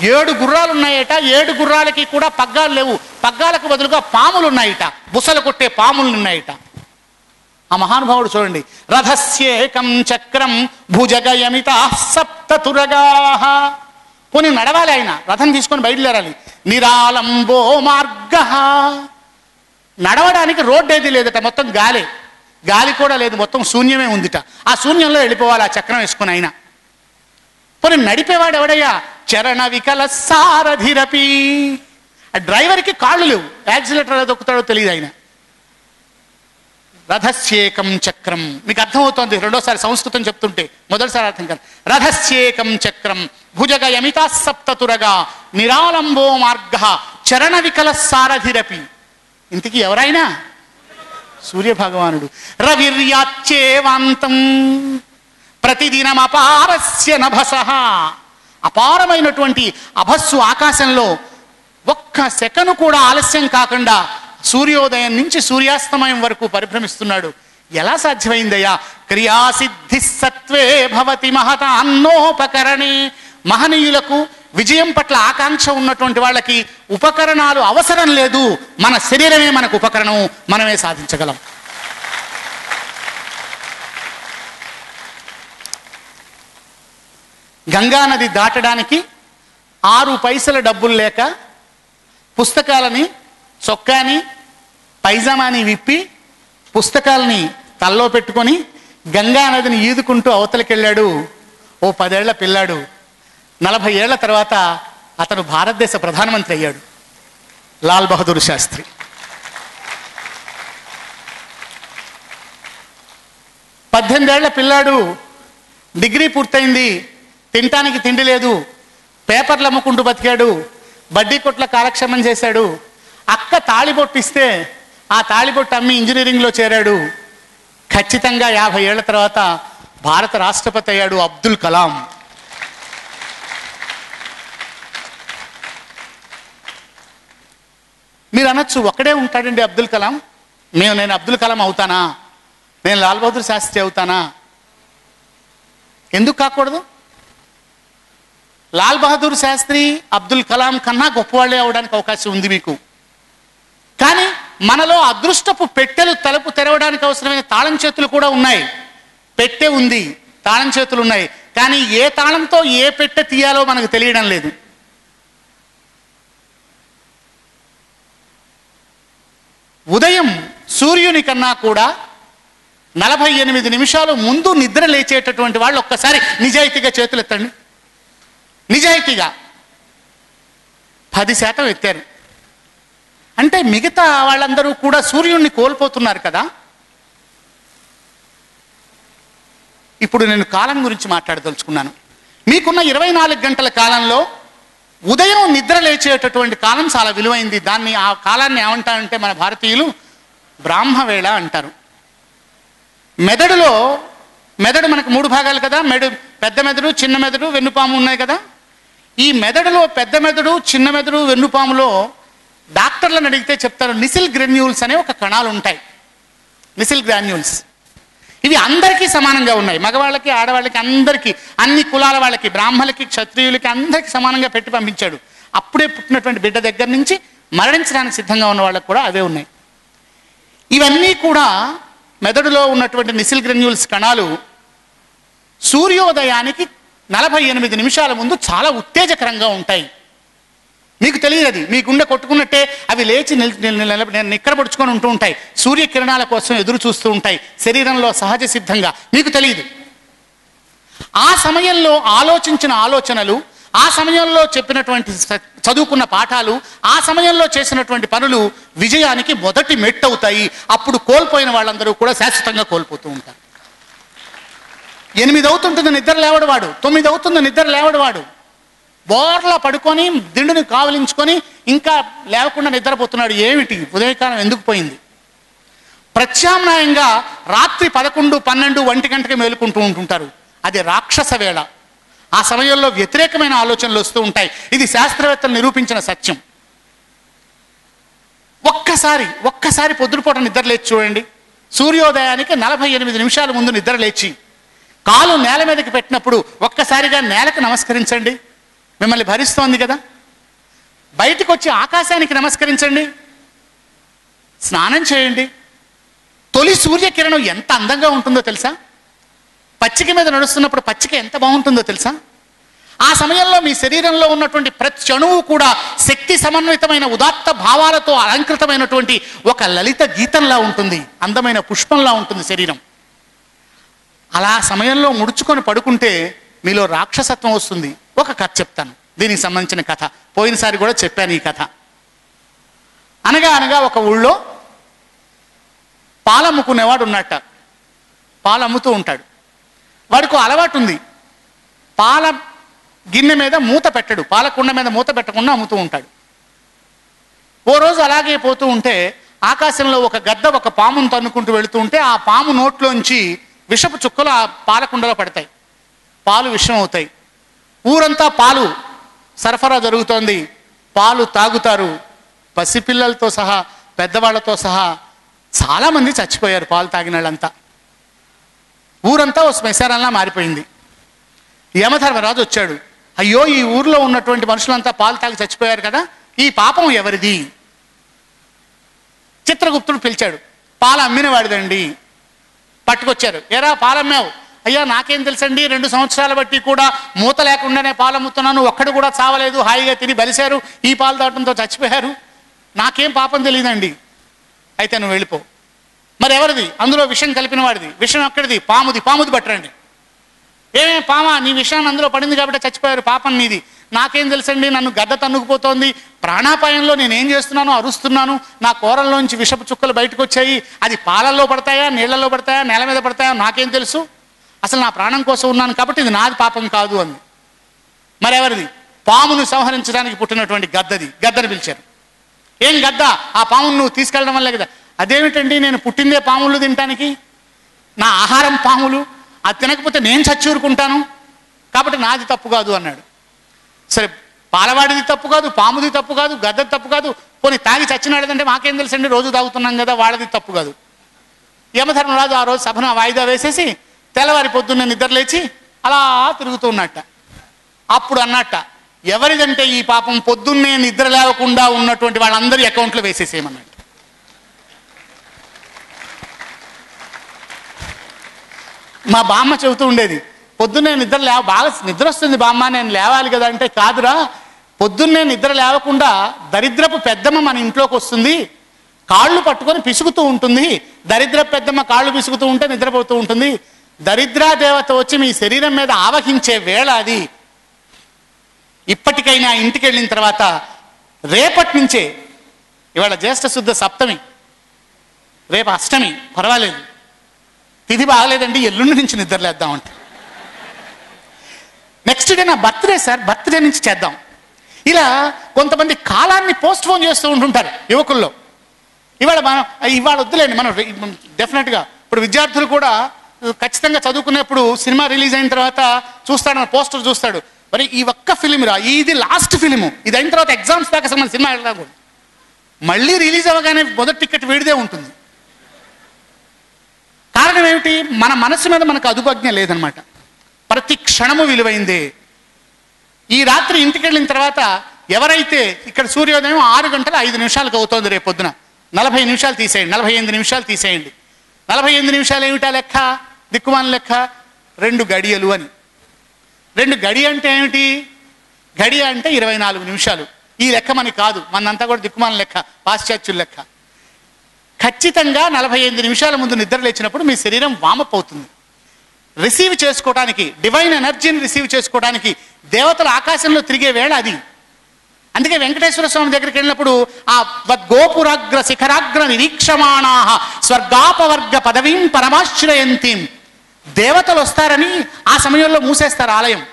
[SPEAKER 2] ఏడు గుర్రాలు ఉన్నాయట ఏడు గుర్రాలకి కూడా పగ్గాలు లేవు. పగ్గాలకు బదులుగా పాములు ఉన్నాయిట బుసలు కొట్టే పాములు ఉన్నాయిట ఆ మహానుభావుడు చూడండి. రథస్యేకం చక్రం భుజగయమిత సప్తతురగా. పోనీ నడవాలి ఆయన. రథం తీసుకొని బయలుదేరాలి. నిరాలంబో మార్గ. నడవడానికి రోడ్డు ఏది లేదట మొత్తం గాలి. గాలి కూడా లేదు మొత్తం శూన్యమే ఉందిట. ఆ శూన్యంలో వెళ్ళిపోవాలి ఆ చక్రం వేసుకుని ఆయన. పోనీ నడిపేవాడు ఎవడయ్యా? చరణ వికల సారధిరపి ఆ డ్రైవర్కి కాళ్ళు లేవు. యాక్సిలేటర్ ఎలా దొక్కుతాడో తెలియదు ఆయన. రథస్యేకం చక్రం. మీకు అర్థమవుతోంది రెండోసారి సంస్కృతం చెప్తుంటే మొదటిసారి అర్థం కాదు. రథస్యేకం చక్రం. భుజగ యమితా సప్తతురగా నిరాలంబో మార్గ చరణ వికల సారథిరపి. ఇంతకీ ఎవరైనా? సూర్యభగవానుడు. రవిర్యాచ్యేవాంతం. ప్రతిదినం అపారస్య నభస. అపారమైనటువంటి అభస్సు ఆకాశంలో ఒక్క సెకను కూడా ఆలస్యం కాకుండా సూర్యోదయం నుంచి సూర్యాస్తమయం వరకు పరిభ్రమిస్తున్నాడు. ఎలా సాధ్యమైందయ్యా? క్రియాసిద్ధి సత్వే భవతి మహత అన్నోపకరణే. మహనీయులకు విజయం పట్ల ఆకాంక్ష ఉన్నటువంటి వాళ్ళకి ఉపకరణాలు అవసరం లేదు. మన శరీరమే మనకు ఉపకరణం. మనమే సాధించగలం. గంగా నది దాటడానికి ఆరు పైసల డబ్బులు లేక పుస్తకాలని చొక్కాని పైజామాని విప్పి పుస్తకాలని తల్లో పెట్టుకొని గంగా నదిని ఈదుకుంటూ అవతలకెళ్ళాడు ఓ పదేళ్ళ పిల్లాడు. నలభై ఏళ్ళ తర్వాత అతను భారతదేశ ప్రధానమంత్రి అయ్యాడు. లాల్ బహదూర్ శాస్త్రి. పద్దెనిమిదేళ్ళ పిల్లాడు డిగ్రీ పూర్తయింది. తినటానికి తిండి లేదు. పేపర్లు అమ్ముకుంటూ బతికాడు. బడ్డీ కొట్ల కాలక్షేమం చేశాడు. అక్క తాళిబొట్టు ఇస్తే ఆ తాళిబొట్టు అమ్మి ఇంజనీరింగ్లో చేరాడు. ఖచ్చితంగా యాభై ఏళ్ళ తర్వాత భారత రాష్ట్రపతి అయ్యాడు అబ్దుల్ కలాం. మీరు అనొచ్చు ఒక్కడే ఉంటాడండి అబ్దుల్ కలాం? మేము నేను అబ్దుల్ కలాం అవుతానా? నేను లాల్ బహదూర్ శాస్త్రి అవుతానా? ఎందుకు కాకూడదు? లాల్ బహదూర్ శాస్త్రి అబ్దుల్ కలాం కన్నా గొప్పవాళ్ళే అవడానికి అవకాశం ఉంది మీకు. కానీ మనలో అదృష్టపు పెట్టెలు తలుపు తెరవడానికి అవసరమైన తాళం చేతులు కూడా ఉన్నాయి. పెట్టె ఉంది తాళం చేతులు ఉన్నాయి. కానీ ఏ తాళంతో ఏ పెట్టె తీయాలో మనకు తెలియడం లేదు. ఉదయం సూర్యుని కన్నా కూడా నలభై ఎనిమిది నిమిషాలు ముందు నిద్ర లేచేటటువంటి వాళ్ళు ఒక్కసారి నిజాయితీగా చేతులు ఎత్తండి నిజాయితీగా. పది శాతం ఎత్తారు. అంటే మిగతా వాళ్ళందరూ కూడా సూర్యుడిని కోల్పోతున్నారు కదా? ఇప్పుడు నేను కాలం గురించి మాట్లాడదలుచుకున్నాను. మీకున్న ఇరవై నాలుగు గంటల కాలంలో ఉదయం నిద్ర లేచేటటువంటి కాలం చాలా విలువైంది. దాన్ని ఆ కాలాన్ని ఏమంటారంటే మన భారతీయులు బ్రాహ్మవేళ అంటారు. మెదడులో మెదడు మనకు మూడు భాగాలు కదా? మెడు పెద్ద మెదడు చిన్న మెదడు వెన్నుపాము ఉన్నాయి కదా? ఈ మెదడులో పెద్ద మెదడు చిన్న మెదడు వెన్నుపాములో డాక్టర్లను అడిగితే చెప్తారు నిసిల్ గ్రెన్యూల్స్ అనే ఒక కణాలు ఉంటాయి. Nissl granules. ఇవి అందరికీ సమానంగా ఉన్నాయి. మగవాళ్ళకి ఆడవాళ్ళకి అందరికీ అన్ని కులాల వాళ్ళకి బ్రాహ్మణులకి క్షత్రియులకి అందరికీ సమానంగా పెట్టి పంపించాడు. అప్పుడే పుట్టినటువంటి బిడ్డ దగ్గర నుంచి మరణించడానికి సిద్ధంగా ఉన్న వాళ్ళకి కూడా అవే ఉన్నాయి. ఇవన్నీ కూడా మెదడులో ఉన్నటువంటి నిసిల్ గ్రెన్యూల్స్ కణాలు సూర్యోదయానికి నలభై ఎనిమిది నిమిషాల ముందు చాలా ఉత్తేజకరంగా ఉంటాయి. మీకు తెలియదు అది మీ గుండె కొట్టుకున్నట్టే అవి లేచి నిక్కరపడుచుకొని ఉంటూ ఉంటాయి. సూర్యకిరణాల కోసం ఎదురు చూస్తూ ఉంటాయి. శరీరంలో సహజ సిద్ధంగా. మీకు తెలియదు. ఆ సమయంలో ఆలోచించిన ఆలోచనలు ఆ సమయంలో చెప్పినటువంటి చదువుకున్న పాఠాలు ఆ సమయంలో చేసినటువంటి పనులు విజయానికి మొదటి మెట్టవుతాయి. అప్పుడు కోల్పోయిన వాళ్ళందరూ కూడా శాశ్వతంగా కోల్పోతూ ఉంటారు. ఎనిమిది అవుతుంటుంది నిద్ర లేవడవాడు తొమ్మిది అవుతుంది నిద్ర లేవడవాడు బోర్లా పడుకొని దిండుని కావలించుకొని ఇంకా లేవకుండా నిద్రపోతున్నాడు. ఏమిటి? ఉదయకాలం ఎందుకు పోయింది? ప్రత్యామ్నాయంగా రాత్రి పదకొండు పన్నెండు ఒంటి గంటకి మేలుకుంటూ ఉంటుంటారు. అది రాక్షస వేళ. ఆ సమయంలో వ్యతిరేకమైన ఆలోచనలు వస్తూ ఉంటాయి. ఇది శాస్త్రవేత్తలు నిరూపించిన సత్యం. ఒక్కసారి ఒక్కసారి పొద్దుపూట నిద్ర లేచి చూడండి. సూర్యోదయానికి నలభై ఎనిమిది నిమిషాల ముందు నిద్ర లేచి కాలు నేల మీదకి పెట్టినప్పుడు ఒక్కసారిగా నేలకు నమస్కరించండి. మిమ్మల్ని భరిస్తోంది కదా. బయటికి వచ్చి ఆకాశానికి నమస్కరించండి. స్నానం చేయండి. తొలి సూర్యకిరణం ఎంత అందంగా ఉంటుందో తెలుసా? పచ్చిక మీద నడుస్తున్నప్పుడు పచ్చిక ఎంత బాగుంటుందో తెలుసా? ఆ సమయంలో మీ శరీరంలో ఉన్నటువంటి ప్రతి చణువు కూడా శక్తి సమన్వితమైన ఉదాత్త భావాలతో అలంకృతమైనటువంటి ఒక లలిత గీతంలా ఉంటుంది. అందమైన పుష్పంలా ఉంటుంది శరీరం. అలా సమయంలో ముడుచుకొని పడుకుంటే మీలో రాక్షసత్వం వస్తుంది. ఒక కథ చెప్తాను. దీనికి సంబంధించిన కథ. పోయినసారి కూడా చెప్పాను ఈ కథ. అనగా అనగా ఒక ఊళ్ళో పాలమ్ముకునేవాడు ఉన్నట్ట. పాలమ్ముతూ ఉంటాడు. వాడికి అలవాటు ఉంది. పాల గిన్నె మీద మూత పెట్టడు. పాల కుండ మీద మూత పెట్టకుండా అమ్ముతూ ఉంటాడు. ఓ రోజు అలాగే పోతూ ఉంటే ఆకాశంలో ఒక గద్ద ఒక పామును తన్నుకుంటూ వెళుతూ ఉంటే ఆ పాము నోట్లోంచి విషపు చుక్కలు ఆ పాలకుండలో పడతాయి. పాలు విషం అవుతాయి. ఊరంతా పాలు సరఫరా జరుగుతోంది. పాలు తాగుతారు. పసిపిల్లలతో సహా పెద్దవాళ్ళతో సహా చాలామంది చచ్చిపోయారు పాలు తాగిన వాళ్ళంతా. ఊరంతా ఓ శ్మశానంలా మారిపోయింది. యమధర్మరాజు వచ్చాడు. అయ్యో ఈ ఊర్లో ఉన్నటువంటి మనుషులంతా పాలు తాగి చచ్చిపోయారు కదా ఈ పాపం ఎవరిది? చిత్రగుప్తుడు పిలిచాడు. పాలు అమ్మిన వాడిదండి పట్టుకొచ్చారు. ఎరా పాలమ్మావు అయ్యా నాకేం తెలుసండి? రెండు సంవత్సరాల బట్టి కూడా మూత లేకుండానే పాలు అమ్ముతున్నాను. ఒక్కడు కూడా చావలేదు. హాయిగా తిని బలిశారు. ఈ పాలు తాగడంతో చచ్చిపోయారు. నాకేం పాపం తెలియదండి అయితే నువ్వు వెళ్ళిపో. మరి ఎవరిది? అందులో విషం కలిపిన వాడిది. విషం ఎక్కడిది? పాముది. పాముది పట్టరండి. ఏమే పామా? నీ విషయాన్ని అందులో పడింది కాబట్టి చచ్చిపోయారు. పాపం నీది. నాకేం తెలుసండి? నన్ను గడ్డ తన్నుకుపోతోంది. ప్రాణాపాయంలో నేనేం చేస్తున్నానో అరుస్తున్నాను. నా కూరల్లోంచి విషపు చుక్కలు బయటకు వచ్చాయి అది పాలల్లో పడతాయా? నీళ్ళలో పడతాయా? నేల మీద పడతాయా? నాకేం తెలుసు? అసలు నా ప్రాణం కోసం ఉన్నాను కాబట్టి ఇది నాది పాపం కాదు అంది. మరెవరిది? పామును సంహరించడానికి పుట్టినటువంటి గద్దది. గద్దని పిలిచారు. ఏం గద్ద? ఆ పామును నువ్వు తీసుకెళ్ళడం వల్లే కదా. అదేమిటండి నేను పుట్టిందే పాములు తినటానికి? నా ఆహారం పాములు? అది తినకపోతే నేను చచ్చూరుకుంటాను? కాబట్టి నాది తప్పు కాదు అన్నాడు. సరే పాలవాడిది తప్పు కాదు పాముది తప్పు కాదు గద్దది తప్పు కాదు. పోనీ తాగి చచ్చినాడదంటే మాకేం తెలుసండి? రోజు తాగుతున్నాం కదా వాళ్ళది తప్పు కాదు. యమధర్మరాజు ఆ రోజు సభను వాయిదా వేసేసి తెల్లవారి పొద్దున్న నిద్రలేచి అలా తిరుగుతూ ఉన్నట్ట అప్పుడు అన్నట్ట ఎవరిదంటే ఈ పాపం పొద్దున్నే నిద్ర లేవకుండా ఉన్నటువంటి వాళ్ళందరి అకౌంట్లో వేసేసేయమన్నట్టు మా బామ్మ చెబుతూ ఉండేది పొద్దున్నే నిద్ర లేవ బాగా నిద్ర వస్తుంది బామ్మ నేను లేవాలి కదా అంటే కాదురా పొద్దున్నే నిద్ర లేవకుండా దరిద్రపు పెద్దమ్మ మన ఇంట్లోకి వస్తుంది కాళ్ళు పట్టుకొని పిసుగుతూ ఉంటుంది దరిద్ర పెద్దమ్మ కాళ్ళు పిసుగుతూ ఉంటే నిద్రపోతూ ఉంటుంది దరిద్రా దేవత వచ్చి మీ శరీరం మీద ఆవహించే వేళ అది. ఇప్పటికైనా ఇంటికి వెళ్ళిన తర్వాత రేపటి నుంచే ఇవాళ జ్యేష్ఠ శుద్ధ సప్తమి రేపు అష్టమి పర్వాలేదు. తిది బాగలేదండి ఎల్లుండి నుంచి నిద్రలేద్దామంటే నెక్స్ట్ డే నా బర్త్డే సార్ బర్త్డే నుంచి చేద్దాం. ఇలా కొంతమంది కాలాన్ని పోస్ట్ పోన్ చేస్తూ ఉంటుంటారు యువకుల్లో. ఇవాళ మనం ఇవాళ వద్దులేండి మనం డెఫినెట్గా ఇప్పుడు విద్యార్థులు కూడా ఖచ్చితంగా చదువుకున్నప్పుడు సినిమా రిలీజ్ అయిన తర్వాత చూస్తాడు పోస్టర్ చూస్తాడు. మరి ఈ ఒక్క ఫిలిం రా ఇది లాస్ట్ ఫిలిము ఇది అయిన తర్వాత ఎగ్జామ్స్ దాకా అసలు మన సినిమా వెళ్ళకూడదు మళ్ళీ రిలీజ్ అవ్వగానే మొదటి టికెట్ వేడిదే ఉంటుంది. కారణం ఏమిటి? మన మనసు మీద మనకు అదుపజ్ఞ లేదనమాట. ప్రతి క్షణము విలువైందే. ఈ రాత్రి ఇంటికి వెళ్ళిన తర్వాత ఎవరైతే ఇక్కడ సూర్యోదయం ఆరు గంటల ఐదు నిమిషాలకు అవుతోంది రేపు పొద్దున నలభై నిమిషాలు తీసేయండి నలభై ఎనిమిది నిమిషాలు తీసేయండి. నలభై ఎనిమిది నిమిషాలు ఏమిటా లెక్క? దిక్కుమాన లెక్క రెండు గడియలు అని. రెండు గడి అంటే ఏమిటి? గడి అంటే ఇరవై నాలుగు నిమిషాలు. ఈ లెక్క మనకి కాదు. మనంతా కూడా దిక్కుమాన లెక్క పాశ్చాత్యుల లెక్క. ఖచ్చితంగా నలభై ఎనిమిది నిమిషాల ముందు నిద్ర లేచినప్పుడు మీ శరీరం వామప్ అవుతుంది. రిసీవ్ చేసుకోవడానికి డివైన్ ఎనర్జీని రిసీవ్ చేసుకోవడానికి దేవతలు ఆకాశంలో తిరిగే వేళ అది. అందుకే వెంకటేశ్వర స్వామి దగ్గరికి వెళ్ళినప్పుడు ఆ గోపురాగ్ర శిఖరాగ్ర నిరీక్షమాణా స్వర్గాపవర్గ పదవీం పరమాశ్రయంతీం దేవతలు వస్తారని ఆ సమయంలో మూసేస్తారు ఆలయం.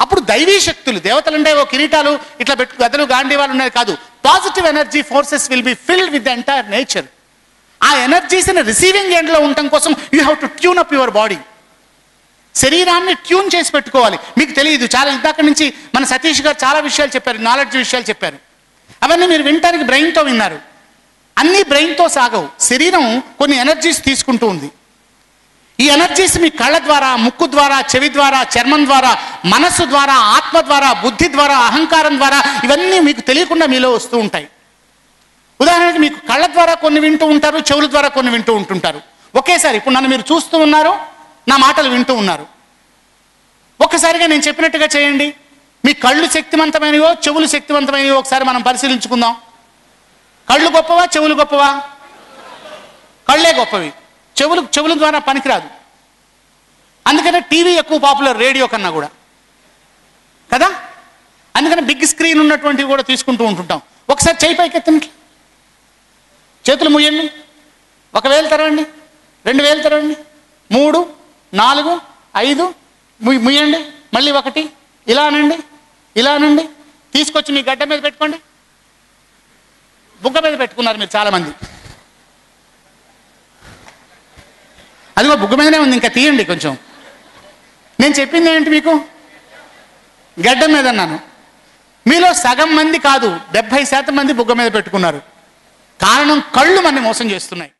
[SPEAKER 2] అప్పుడు దైవీ శక్తులు దేవతలు అంటే ఓ కిరీటాలు ఇట్లా పెట్టు గదలు గాంధీవాలు ఉన్నాయి కాదు. Positive energy forces will be filled with the entire nature ఆ ఎనర్జీస్ని రిసీవింగ్ ఎండ్లో ఉండటం కోసం you have to tune up your body శరీరాన్ని ట్యూన్ చేసి పెట్టుకోవాలి. మీకు తెలియదు చాలా ఇందాక నుంచి మన సతీష్ గారు చాలా విషయాలు చెప్పారు నాలెడ్జ్ విషయాలు చెప్పారు. అవన్నీ మీరు వినటానికి బ్రెయిన్తో విన్నారు. అన్నీ బ్రెయిన్తో సాగవు. శరీరం కొన్ని ఎనర్జీస్ తీసుకుంటూ ఉంది. ఈ ఎనర్జీస్ మీ కళ్ళ ద్వారా ముక్కు ద్వారా చెవి ద్వారా చర్మం ద్వారా మనస్సు ద్వారా ఆత్మ ద్వారా బుద్ధి ద్వారా అహంకారం ద్వారా ఇవన్నీ మీకు తెలియకుండా మీలో వస్తూ ఉంటాయి. ఉదాహరణకి మీకు కళ్ళ ద్వారా కొన్ని వింటూ ఉంటారు చెవుల ద్వారా కొన్ని వింటూ ఉంటుంటారు. ఒకేసారి ఇప్పుడు నన్ను మీరు చూస్తూ ఉన్నారు నా మాటలు వింటూ ఉన్నారు. ఒక్కసారిగా నేను చెప్పినట్టుగా చేయండి. మీ కళ్ళు శక్తివంతమైనవో చెవులు శక్తివంతమైనవో ఒకసారి మనం పరిశీలించుకుందాం. కళ్ళు గొప్పవా చెవులు గొప్పవా? కళ్ళే గొప్పవి. చెవులు చెవుల ద్వారా పనికిరాదు. అందుకనే టీవీ ఎక్కువ పాపులర్ రేడియో కన్నా కూడా. కదా? అందుకని బిగ్ స్క్రీన్ ఉన్నటువంటివి కూడా తీసుకుంటూ ఉంటుంటాం. ఒకసారి చేయి పైకి ఎత్తండి చేతులు ముయ్యండి ఒక వేలు తెరవండి. రెండు వేలు తెరవండి. మూడు నాలుగు ఐదు ముయ్యండి మళ్ళీ ఒకటి. ఇలానండి ఇలానండి తీసుకొచ్చి మీ గడ్డ మీద పెట్టుకోండి. బుగ్గ మీద పెట్టుకున్నారు మీరు చాలామంది. అదిగో బుగ్గ మీదనే ఉంది ఇంకా తీయండి కొంచెం. నేను చెప్పింది ఏంటి మీకు? గడ్డ మీద అన్నాను. మీలో సగం మంది కాదు డెబ్భై శాతం మంది బుగ్గ మీద పెట్టుకున్నారు. కారణం కళ్ళు మన మోసం చేస్తున్నాయి.